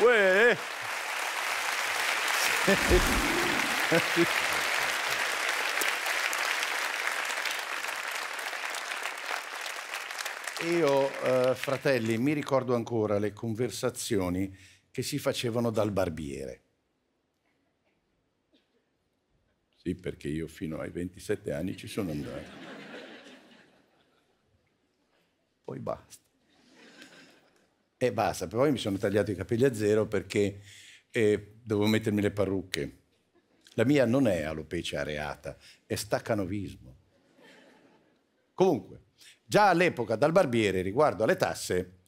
Uè. Io, eh, fratelli, mi ricordo ancora le conversazioni che si facevano dal barbiere. Sì, perché io fino ai 27 anni ci sono andato. Poi basta. E basta, poi mi sono tagliato i capelli a zero perché eh, dovevo mettermi le parrucche. La mia non è alopecia areata, è staccanovismo. Comunque, già all'epoca dal barbiere riguardo alle tasse,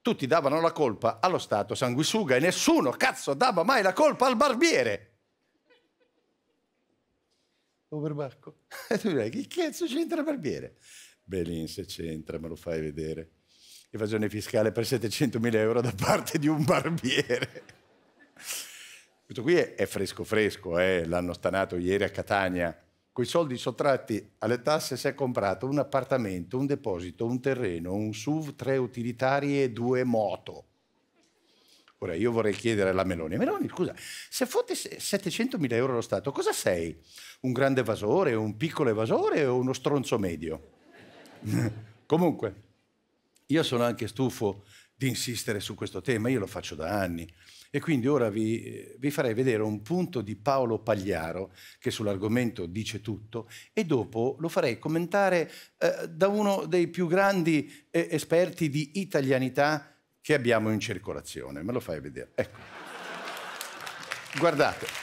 tutti davano la colpa allo Stato sanguisuga e nessuno, cazzo, dava mai la colpa al barbiere. Overbacco. E tu direi, che cazzo c'entra il barbiere? Belin se c'entra, me lo fai vedere. Evasione fiscale per 700.000 euro da parte di un barbiere. Questo qui è, fresco fresco, eh? l'hanno stanato ieri a Catania. Con i soldi sottratti alle tasse si è comprato un appartamento, un deposito, un terreno, un SUV, tre utilitari e due moto. Ora io vorrei chiedere alla Meloni, Meloni scusa, se fotti 700.000 euro allo Stato, cosa sei? Un grande evasore, un piccolo evasore o uno stronzo medio? Comunque, io sono anche stufo di insistere su questo tema, io lo faccio da anni. E quindi ora vi, vi, farei vedere un punto di Paolo Pagliaro che sull'argomento dice tutto e dopo lo farei commentare eh, da uno dei più grandi eh, esperti di italianità che abbiamo in circolazione. Me lo fai vedere? Ecco. Guardate.